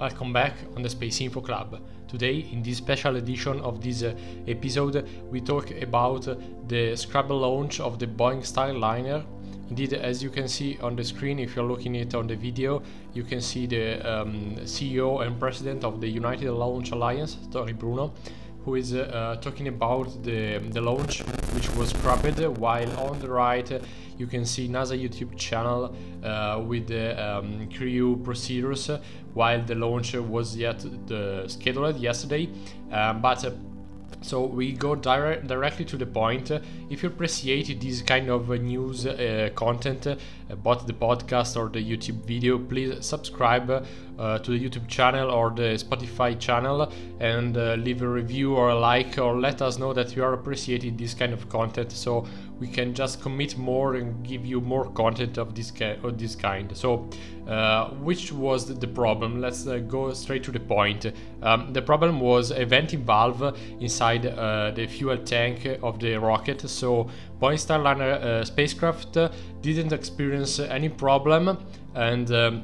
Welcome back on the Space Info Club. Today, in this special edition of this uh, episode, we talk about the Scrabble launch of the Boeing Starliner. Indeed, as you can see on the screen, if you're looking it on the video, you can see the um, CEO and president of the United Launch Alliance, Tory Bruno, who is uh, talking about the, the launch which was scrapped while on the right you can see NASA YouTube channel uh, with the um, crew procedures while the launch was yet scheduled yesterday. Um, but so we go dire directly to the point. If you appreciate this kind of news uh, content, about the podcast or the YouTube video, please subscribe uh, to the YouTube channel or the Spotify channel and uh, leave a review or a like or let us know that you are appreciating this kind of content so we can just commit more and give you more content of this, of this kind. So, uh, which was the problem? Let's uh, go straight to the point. Um, the problem was a venting valve inside uh, the fuel tank of the rocket. So, Boeing Starliner uh, spacecraft didn't experience any problem and um,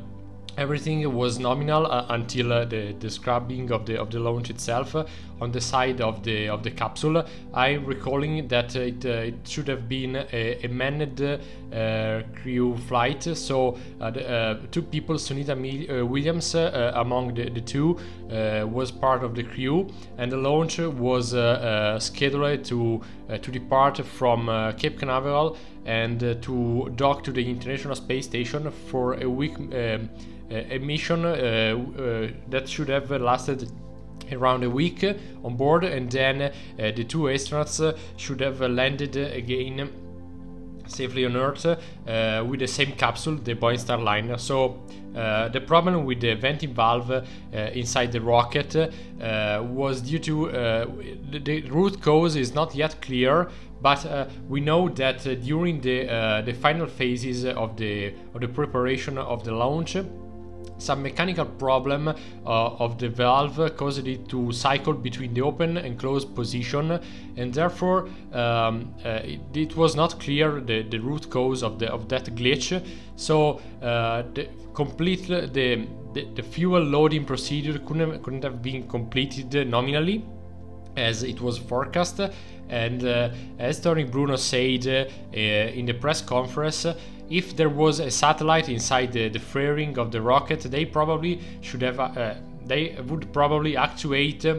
everything was nominal uh, until uh, the, the scrubbing of the of the launch itself uh, on the side of the of the capsule. I'm recalling that it, uh, it should have been a, a manned uh, crew flight, so uh, the, two people, Sunita Williams among the, the two, was part of the crew, and the launch was scheduled to to depart from Cape Canaveral and to dock to the International Space Station for a week. Um, a mission uh, uh, that should have lasted around a week on board and then uh, the two astronauts should have landed again safely on Earth uh, with the same capsule, the Boeing Starliner. So uh, the problem with the venting valve uh, inside the rocket was due to the, the, root cause is not yet clear, but we know that during the the final phases of the of the preparation of the launch some mechanical problem uh, of the valve caused it to cycle between the open and closed position and therefore um, uh, it, it, was not clear the, the root cause of, the, of that glitch. So uh, the complete the, the, the, fuel loading procedure couldn't, couldn't have been completed nominally as it was forecast. And uh, as Tory Bruno said uh, in the press conference if there was a satellite inside the, the fairing of the rocket, they probably should have, uh, they would probably actuate uh,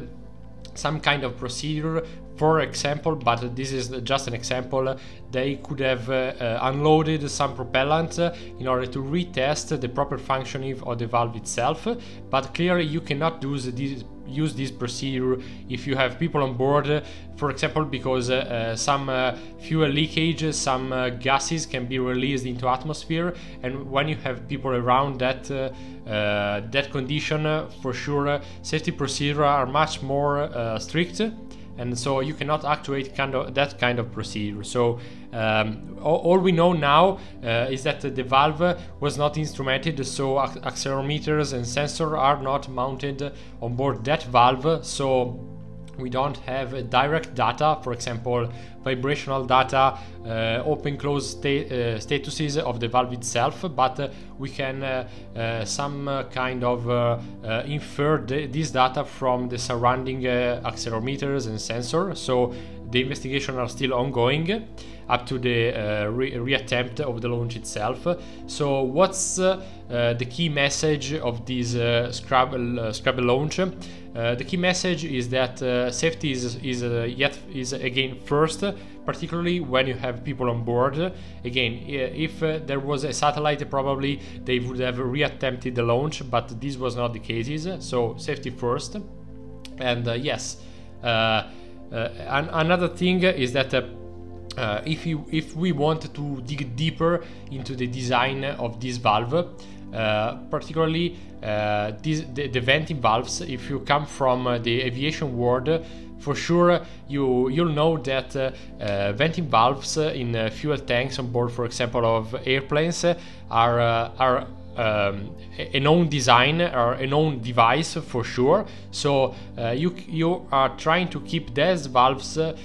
some kind of procedure. For example, but this is just an example, they could have uh, uh unloaded some propellant uh, in order to retest the proper functioning of the valve itself. But clearly, you cannot do this use this procedure if you have people on board, for example, because uh, some uh, fuel leakage, some uh, gases can be released into atmosphere, and when you have people around that uh, uh, that condition, uh, for sure, safety procedures are much more strict and so you cannot actuate kind of that kind of procedure. So um, all, all, we know now uh, is that the valve was not instrumented, so accelerometers and sensor are not mounted on board that valve. So we don't have direct data, for example, vibrational data, uh, open close sta uh, statuses of the valve itself, but uh, we can uh, uh, some uh, kind of infer this data from the surrounding accelerometers and sensor. So the investigation are still ongoing up to the uh, re- reattempt of the launch itself. So, what's uh, the key message of this uh, Scrabble, Scrabble launch? The key message is that safety is, is yet is again first, particularly when you have people on board. Again, if there was a satellite, probably they would have reattempted the launch, but this was not the case. So, safety first. And yes, uh, an- another thing is that uh, uh, if you if we want to dig deeper into the design of this valve, uh, particularly uh, this, the, the, venting valves, if you come from uh, the aviation world, for sure you you'll know that uh, uh, venting valves in fuel tanks on board, for example, of airplanes are are um, a known design or a known device for sure. So uh, you you are trying to keep these valves uh,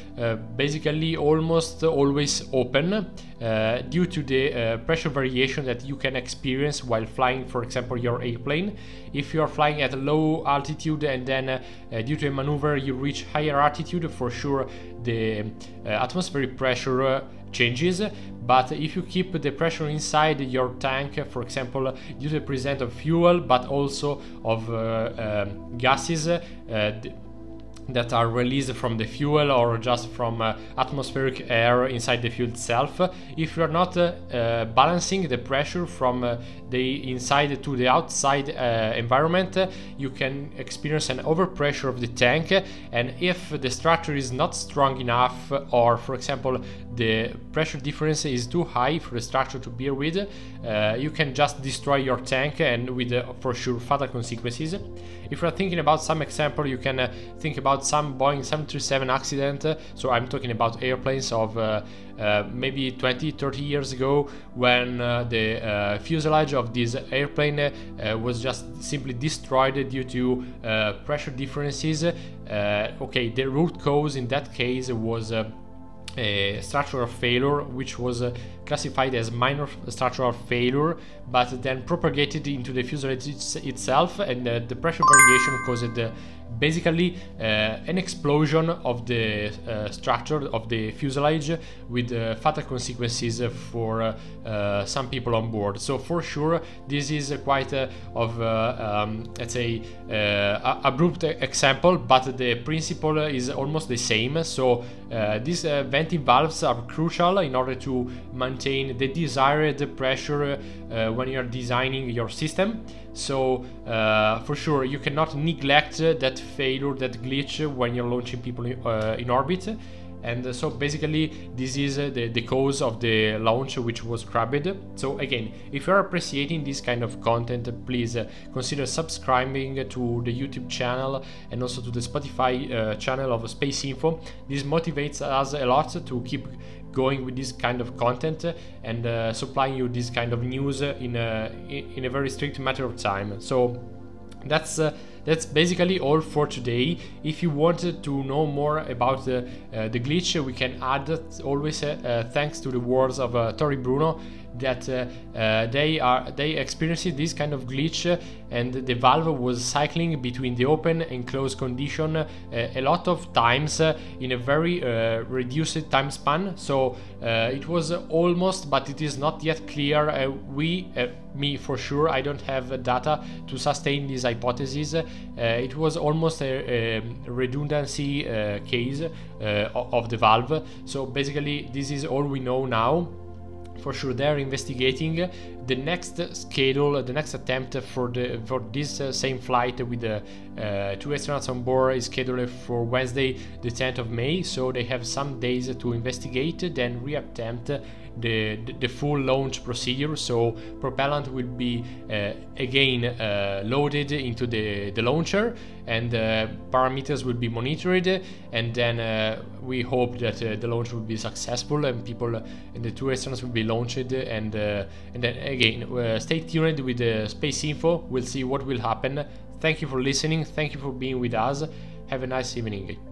basically almost always open uh, due to the uh, pressure variation that you can experience while flying, for example, your airplane. If you are flying at a low altitude and then uh, due to a maneuver you reach higher altitude, for sure the atmospheric pressure changes but if you keep the pressure inside your tank for example due to the presence of fuel but also of uh, uh, gases uh, that are released from the fuel or just from uh, atmospheric air inside the fuel itself. If you are not uh, uh, balancing the pressure from uh, the inside to the outside uh, environment, you can experience an overpressure of the tank and if the structure is not strong enough or for example the pressure difference is too high for the structure to bear with, uh, you can just destroy your tank and with for sure fatal consequences. If you're thinking about some example, you can think about some Boeing 737 accident. So I'm talking about airplanes of uh, uh, maybe 20, 30 years ago when uh, the uh, fuselage of this airplane uh, was just simply destroyed due to uh, pressure differences. okay, the root cause in that case was structural failure which was uh, classified as minor structural failure but then propagated into the fuselage itself and uh, the pressure variation caused uh, basically uh, an explosion of the uh, structure of the fuselage with uh, fatal consequences for some people on board. So for sure, this is quite of um, let's say abrupt example, but the principle is almost the same. So these venting valves are crucial in order to maintain the desired pressure when you are designing your system. So uh, for sure, you cannot neglect that failure, that glitch when you're launching people in, uh, in orbit. And uh, so basically, this is uh, the, the cause of the launch which was scrubbed. So again, if you're appreciating this kind of content, please uh, consider subscribing to the YouTube channel and also to the Spotify uh, channel of Space Info. This motivates us a lot to keep going with this kind of content and uh, supplying you this kind of news in a in a very strict matter of time. So that's uh, that's basically all for today. If you wanted to know more about the, uh, the glitch, we can add always uh, uh thanks to the words of uh, Tory Bruno that uh, uh, they are they experienced this kind of glitch uh, and the valve was cycling between the open and closed condition uh, a lot of times uh, in a very uh, reduced time span. So it was almost but it is not yet clear we me for sure i don't have data to sustain this hypothesis. It was almost a, a redundancy case of the valve. So basically this is all we know now for sure they're investigating the next schedule the next attempt for the for this uh, same flight with the uh, two astronauts on board is scheduled for Wednesday the 10th of May. So they have some days to investigate then reattempt the, the, full launch procedure. So propellant will be uh, again uh, loaded into the, the launcher and uh, parameters will be monitored and then uh, we hope that uh, the launch will be successful and people and the two astronauts will be launched and uh, and then again stay tuned with the space info. We'll see what will happen. Thank you for listening. Thank you for being with us. Have a nice evening